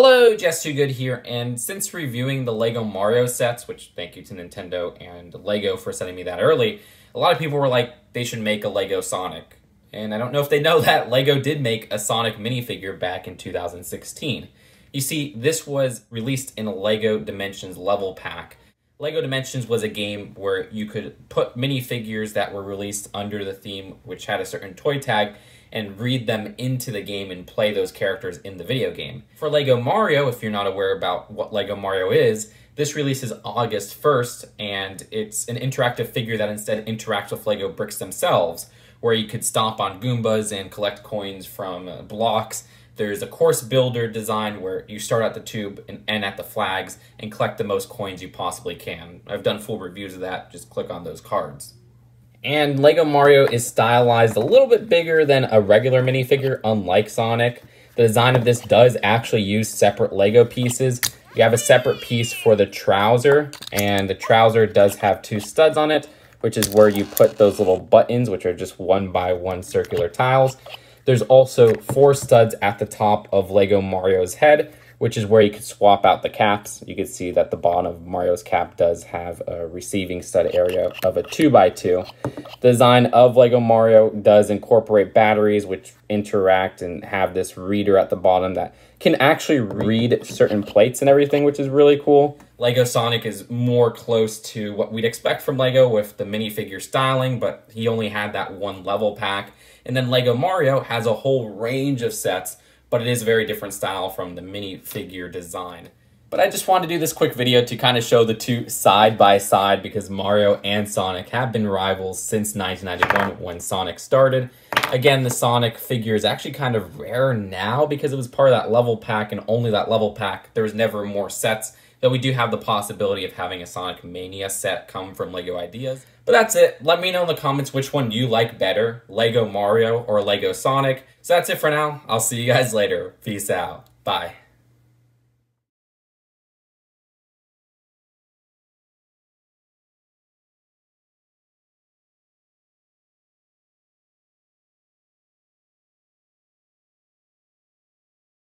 Hello, just2good here, and since reviewing the LEGO Mario sets, which thank you to Nintendo and LEGO for sending me that early, a lot of people were like, they should make a LEGO Sonic. And I don't know if they know that LEGO did make a Sonic minifigure back in 2016. You see, this was released in a LEGO Dimensions level pack. LEGO Dimensions was a game where you could put minifigures that were released under the theme, which had a certain toy tag, and read them into the game and play those characters in the video game. For LEGO Mario, if you're not aware about what LEGO Mario is, this releases August 1st, and it's an interactive figure that instead interacts with LEGO bricks themselves, where you could stomp on Goombas and collect coins from uh, blocks. There's a course builder design where you start at the tube and end at the flags and collect the most coins you possibly can. I've done full reviews of that, just click on those cards. And Lego Mario is stylized a little bit bigger than a regular minifigure, unlike Sonic. The design of this does actually use separate Lego pieces. You have a separate piece for the trouser, and the trouser does have two studs on it, which is where you put those little buttons, which are just one by one circular tiles. There's also four studs at the top of Lego Mario's head, which is where you could swap out the caps. You can see that the bottom of Mario's cap does have a receiving stud area of a 2x2. The design of LEGO Mario does incorporate batteries which interact and have this reader at the bottom that can actually read certain plates and everything, which is really cool. Lego Sonic is more close to what we'd expect from Lego with the minifigure styling, but he only had that one level pack. And then Lego Mario has a whole range of sets but it is a very different style from the minifigure design. But I just wanted to do this quick video to kind of show the two side by side because Mario and Sonic have been rivals since 1991 when Sonic started. Again, the Sonic figure is actually kind of rare now because it was part of that level pack and only that level pack. There was never more sets, though we do have the possibility of having a Sonic Mania set come from LEGO Ideas. But that's it. Let me know in the comments which one you like better, LEGO Mario or LEGO Sonic. So that's it for now. I'll see you guys later. Peace out. Bye.